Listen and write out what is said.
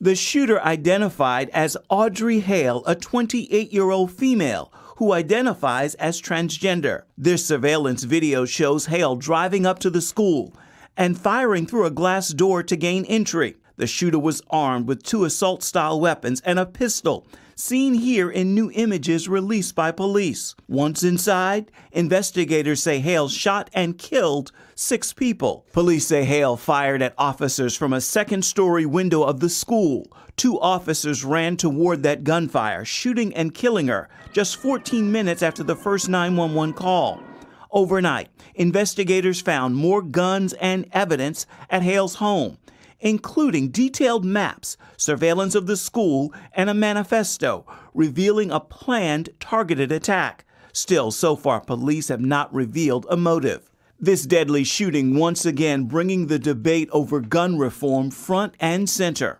The shooter identified as Audrey Hale, a 28 year old female who identifies as transgender. This surveillance video shows Hale driving up to the school and firing through a glass door to gain entry. The shooter was armed with two assault style weapons and a pistol, seen here in new images released by police. Once inside, investigators say Hale shot and killed six people. Police say Hale fired at officers from a second story window of the school. Two officers ran toward that gunfire, shooting and killing her just 14 minutes after the first 911 call. Overnight, investigators found more guns and evidence at Hale's home including detailed maps, surveillance of the school, and a manifesto revealing a planned targeted attack. Still, so far, police have not revealed a motive. This deadly shooting once again bringing the debate over gun reform front and center.